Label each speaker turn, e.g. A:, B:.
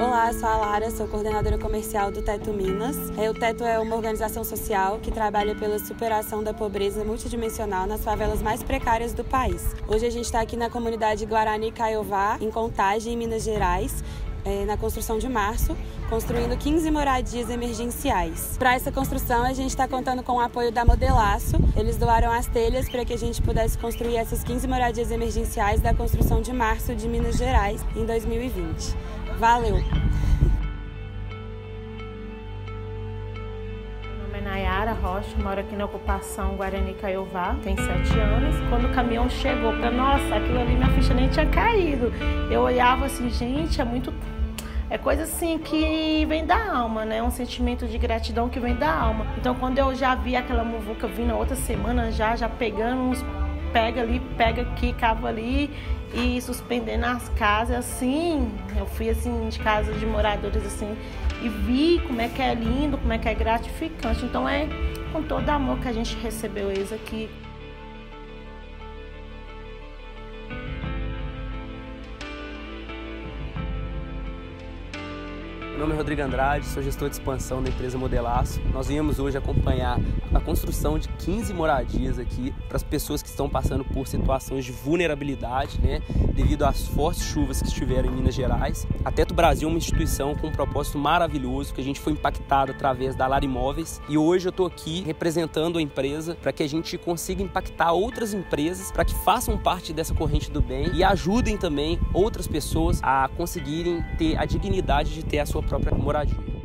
A: Olá, sou a Lara, sou coordenadora comercial do Teto Minas. É, o Teto é uma organização social que trabalha pela superação da pobreza multidimensional nas favelas mais precárias do país. Hoje a gente está aqui na comunidade Guarani Caiová, em Contagem, em Minas Gerais, é, na construção de março, construindo 15 moradias emergenciais. Para essa construção, a gente está contando com o apoio da Modelaço. Eles doaram as telhas para que a gente pudesse construir essas 15 moradias emergenciais da construção de março de Minas Gerais em 2020. Valeu!
B: é Nayara Rocha, moro aqui na ocupação Guarani Caiová, tem sete anos. Quando o caminhão chegou, pra, nossa, aquilo ali minha ficha nem tinha caído. Eu olhava assim, gente, é muito é coisa assim que vem da alma, né? Um sentimento de gratidão que vem da alma. Então, quando eu já vi aquela muvuca vindo outra semana, já, já pegando uns pega ali, pega aqui, cava ali e suspendendo as casas, assim, eu fui assim de casas de moradores assim e vi como é que é lindo, como é que é gratificante. Então é com todo amor que a gente recebeu eles aqui.
C: Meu nome é Rodrigo Andrade, sou gestor de expansão da empresa Modelaço. Nós viemos hoje acompanhar a construção de 15 moradias aqui para as pessoas que estão passando por situações de vulnerabilidade, né, devido às fortes chuvas que estiveram em Minas Gerais. A Teto Brasil é uma instituição com um propósito maravilhoso que a gente foi impactado através da Lar Imóveis e hoje eu estou aqui representando a empresa para que a gente consiga impactar outras empresas para que façam parte dessa corrente do bem e ajudem também outras pessoas a conseguirem ter a dignidade de ter a sua própria moradia.